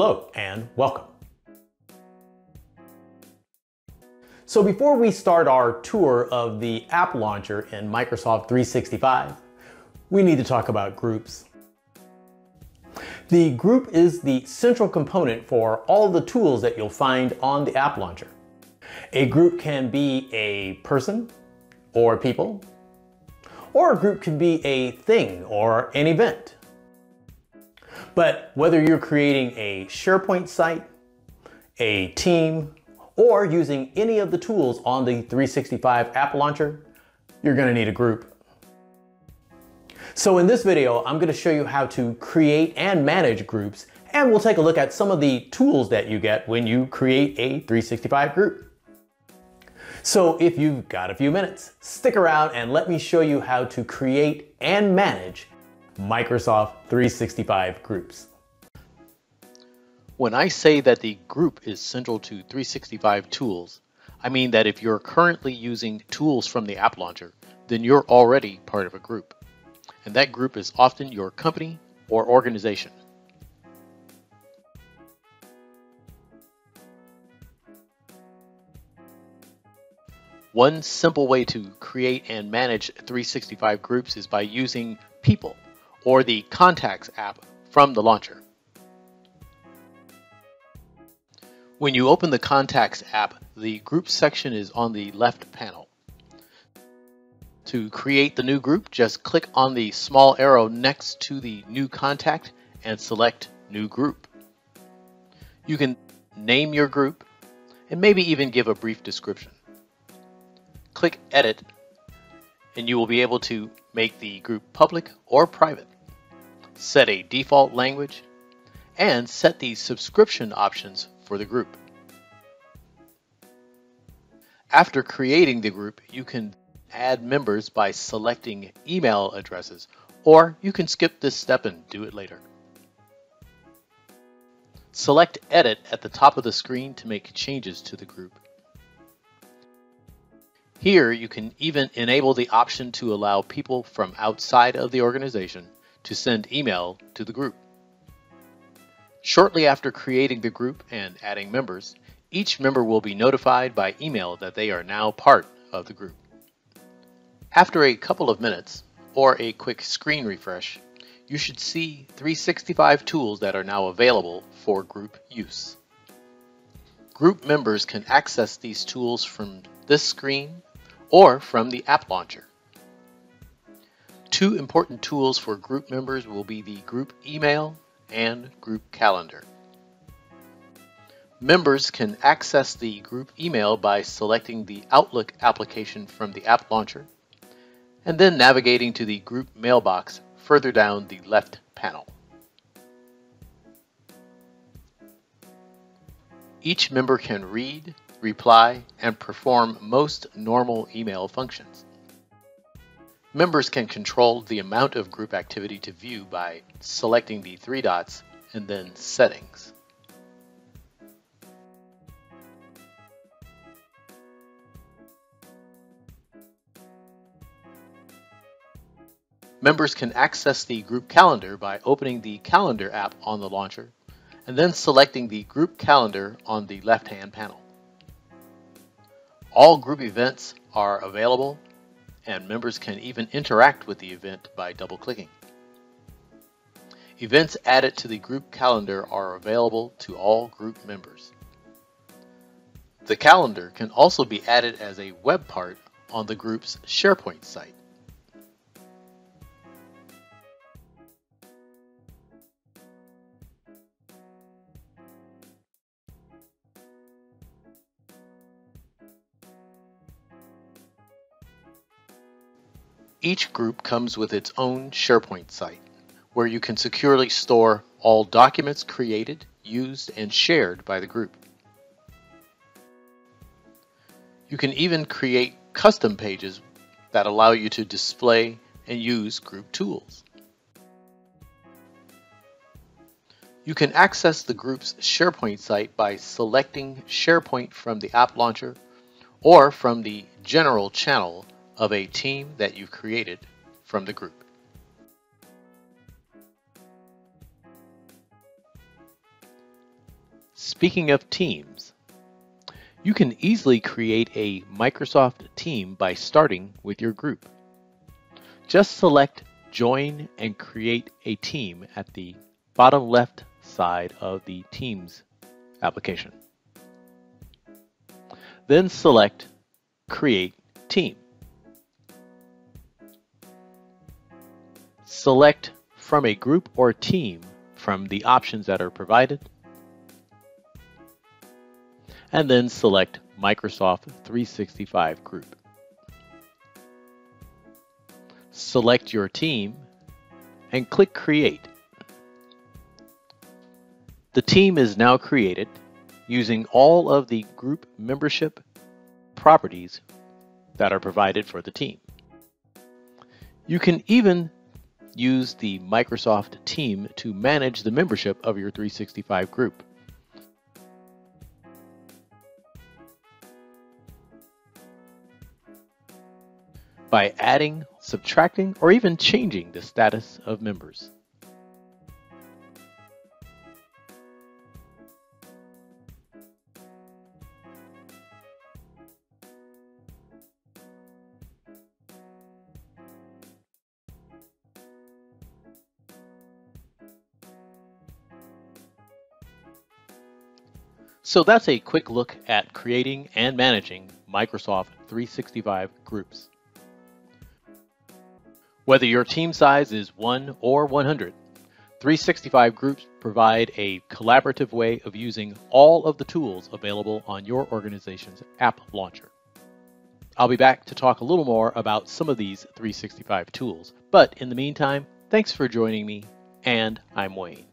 Hello and welcome. So before we start our tour of the app launcher in Microsoft 365, we need to talk about groups. The group is the central component for all the tools that you'll find on the app launcher. A group can be a person or people, or a group can be a thing or an event. But whether you're creating a SharePoint site, a team, or using any of the tools on the 365 app launcher, you're gonna need a group. So in this video, I'm gonna show you how to create and manage groups, and we'll take a look at some of the tools that you get when you create a 365 group. So if you've got a few minutes, stick around and let me show you how to create and manage Microsoft 365 groups. When I say that the group is central to 365 tools, I mean that if you're currently using tools from the App Launcher, then you're already part of a group. And that group is often your company or organization. One simple way to create and manage 365 groups is by using People or the Contacts app from the launcher. When you open the Contacts app, the Groups section is on the left panel. To create the new group, just click on the small arrow next to the new contact and select New Group. You can name your group and maybe even give a brief description. Click Edit and you will be able to make the group public or private, set a default language, and set the subscription options for the group. After creating the group, you can add members by selecting email addresses, or you can skip this step and do it later. Select Edit at the top of the screen to make changes to the group. Here, you can even enable the option to allow people from outside of the organization to send email to the group. Shortly after creating the group and adding members, each member will be notified by email that they are now part of the group. After a couple of minutes, or a quick screen refresh, you should see 365 tools that are now available for group use. Group members can access these tools from this screen or from the App Launcher. Two important tools for group members will be the group email and group calendar. Members can access the group email by selecting the Outlook application from the App Launcher and then navigating to the group mailbox further down the left panel. Each member can read, reply, and perform most normal email functions. Members can control the amount of group activity to view by selecting the three dots and then Settings. Members can access the group calendar by opening the Calendar app on the launcher and then selecting the group calendar on the left-hand panel. All group events are available and members can even interact with the event by double-clicking. Events added to the group calendar are available to all group members. The calendar can also be added as a web part on the group's SharePoint site. Each group comes with its own SharePoint site, where you can securely store all documents created, used, and shared by the group. You can even create custom pages that allow you to display and use group tools. You can access the group's SharePoint site by selecting SharePoint from the App Launcher or from the General channel of a team that you've created from the group. Speaking of teams, you can easily create a Microsoft team by starting with your group. Just select Join and create a team at the bottom left side of the Teams application. Then select Create Team. Select from a group or team from the options that are provided and then select Microsoft 365 Group. Select your team and click Create. The team is now created using all of the group membership properties that are provided for the team. You can even use the Microsoft team to manage the membership of your 365 group. by adding, subtracting, or even changing the status of members. So that's a quick look at creating and managing Microsoft 365 groups. Whether your team size is 1 or 100, 365 groups provide a collaborative way of using all of the tools available on your organization's app launcher. I'll be back to talk a little more about some of these 365 tools, but in the meantime, thanks for joining me, and I'm Wayne.